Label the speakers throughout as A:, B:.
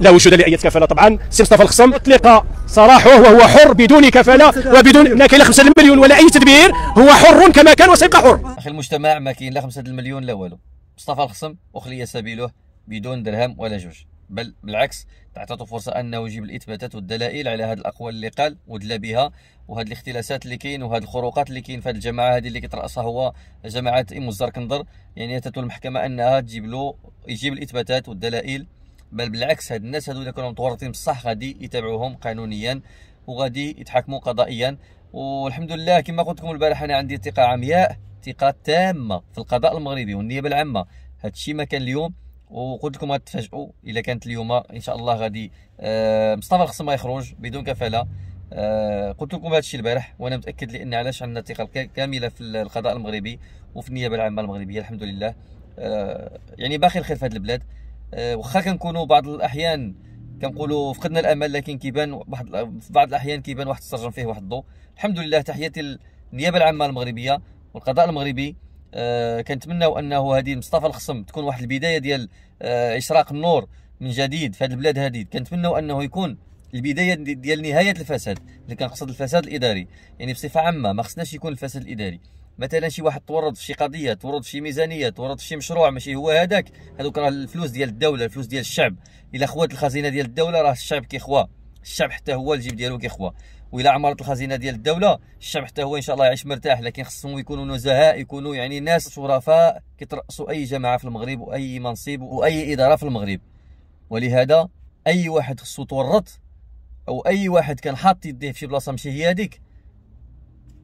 A: لا وجود لاي كفالة. طبعا سي مصطفى لخصم أطلق سراحه وهو حر بدون كفالة وبدون ما كاين لا 5 مليون ولا أي تدبير هو حر كما كان وسيبقى حر.
B: أخي المجتمع ما كاين لا 5 المليون لا والو. مصطفى لخصم أخلي سبيله بدون درهم ولا جوج. بل بالعكس تعطته فرصة أنه يجيب الإثباتات والدلائل على هذه الأقوال اللي قال ودلا بها وهذه الاختلاسات اللي كاين وهذه الخروقات اللي كاين في هذه الجماعة هذه اللي كترأسها هو جماعة إيموزار كندر يعني اتت المحكمة أنها تجيب له يجيب الإثباتات والدلائل بل بالعكس هاد الناس هادو إذا كانوا متورطين بصح غادي يتابعوهم قانونيا وغادي يتحاكموا قضائيا. والحمد لله كما قلت لكم البارح أنا عندي ثقة عمياء ثقة تامة في القضاء المغربي والنيابة العامة. هذا الشيء ما كان اليوم وقلت لكم غتفاجئوا إلا كانت اليوم. إن شاء الله غادي آه مصطفى الخصم يخرج بدون كفالة. آه قلت لكم هذا الشيء البارح وأنا متأكد لأن علاش عندنا الثقة كاملة في القضاء المغربي وفي النيابة العامة المغربية الحمد لله. آه يعني باقي الخير في هذه البلاد. واخا كنكونوا بعض الأحيان كنقولوا فقدنا الأمل لكن كيبان في بعض الأحيان كيبان واحد السرجم فيه واحد الضوء الحمد لله تحياتي النيابه العامة المغربية والقضاء المغربي. أه كنتمناو أنه هذه مصطفى الخصم تكون واحد البداية ديال أه إشراق النور من جديد في هذه البلاد هذه. كنتمناو أنه يكون البداية ديال نهاية الفساد اللي كنقصد الفساد الإداري. يعني بصفة عامة ما خصناش يكون الفساد الإداري. مثلا شي واحد تورط في شي قضية تورط في شي ميزانية تورط في شي مشروع ماشي هو هذاك هذوك راه الفلوس ديال الدولة الفلوس ديال الشعب. إلا خوات الخزينة ديال الدولة راه الشعب كيخوى. الشعب حتى هو الجيب ديالو كيخوى. وإلا عمرت الخزينة ديال الدولة الشعب حتى هو إن شاء الله يعيش مرتاح لكن خصهم يكونوا نزهاء يكونوا يعني ناس شرفاء كيترأسوا أي جماعة في المغرب وأي منصب وأي إدارة في المغرب. ولهذا أي واحد خصو تورط أو أي واحد كان حاط يديه في شي بلاصة ماشي هي هذيك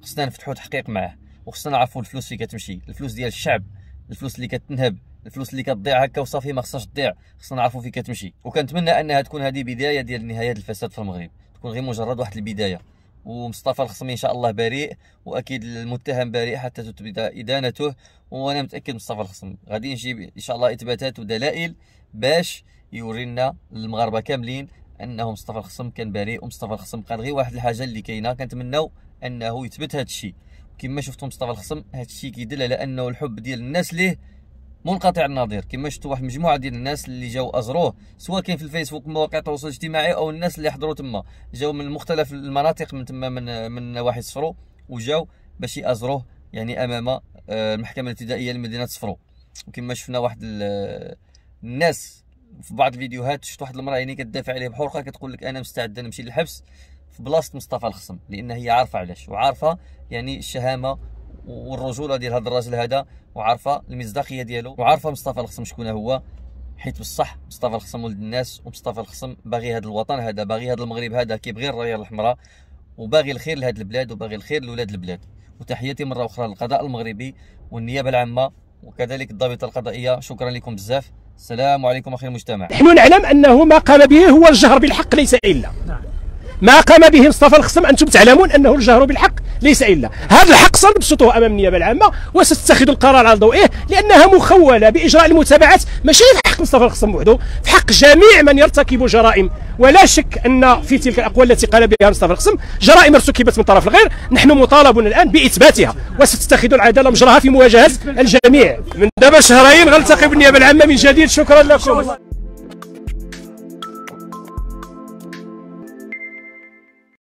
B: خصنا نفتحوا تحقيق معاه. وخصنا نعرفوا الفلوس فين كتمشي الفلوس ديال الشعب الفلوس اللي كتنهب الفلوس اللي كتضيع هكا وصافي ما خصهاش تضيع خصنا نعرفوا فين كتمشي. وكنتمنى أنها تكون هذه بداية ديال نهاية الفساد في المغرب تكون غير مجرد واحد البداية. ومصطفى الخصمي إن شاء الله بريء وأكيد المتهم بريء حتى تثبت إدانته. وأنا متأكد مصطفى الخصم غادي نجيب إن شاء الله إثباتات ودلائل باش يورينا المغاربه كاملين أنه مصطفى الخصم كان بريء ومصطفى الخصم قال غير واحد الحاجة اللي كاينة. كنتمناو أنه يثبت هذا الشيء. كما شفتوا مصطفى الخصم هذا الشيء كيدل على أنه الحب ديال الناس ليه منقطع النظير. كما شفتوا واحد المجموعه ديال الناس اللي جاو أزروه سواء كاين في الفيسبوك مواقع التواصل الاجتماعي أو الناس اللي حضروا تما. جاو من مختلف المناطق من تما من من نواحي صفرو وجاو باش يأزروه يعني أمام آه، المحكمة الابتدائية لمدينة صفرو. وكما شفنا واحد الناس في بعض الفيديوهات شفت واحد المرأة يعني كتدافع عليه بحرقه كتقول لك أنا مستعده نمشي للحبس. في بلاصة مصطفى الخصم لأن هي عارفة علاش وعارفة يعني الشهامة والرجولة ديال هذا الراجل هذا وعارفة المصداقية ديالو وعارفة مصطفى الخصم شكون هو حيت بالصح مصطفى الخصم ولد الناس ومصطفى الخصم باغي هذا الوطن هذا باغي هذا المغرب هذا كيبغي الرايه الحمراء وباغي الخير لهذه البلاد وباغي الخير لولاد البلاد. وتحياتي مرة أخرى للقضاء المغربي والنيابة العامة وكذلك الضابطه القضائية شكرا لكم بزاف. السلام عليكم أخي المجتمع.
A: نحن نعلم أنه ما قام به هو الجهر بالحق ليس إلا. نعم. ما قام به مصطفى الخصم أنتم تعلمون أنه الجهر بالحق ليس إلا. هذا الحق سنبسطه أمام النيابة العامة وستتخذ القرار على ضوئه لأنها مخولة بإجراء المتابعات ماشي في حق مصطفى الخصم وحده في حق جميع من يرتكب جرائم. ولا شك أن في تلك الأقوال التي قال بها مصطفى الخصم جرائم ارتكبت من طرف الغير. نحن مطالبون الآن بإثباتها وستتخذ العدالة مجراها في مواجهة الجميع. من دابا شهرين غنلتقي بالنيابة العامة من جديد. شكرا لكم.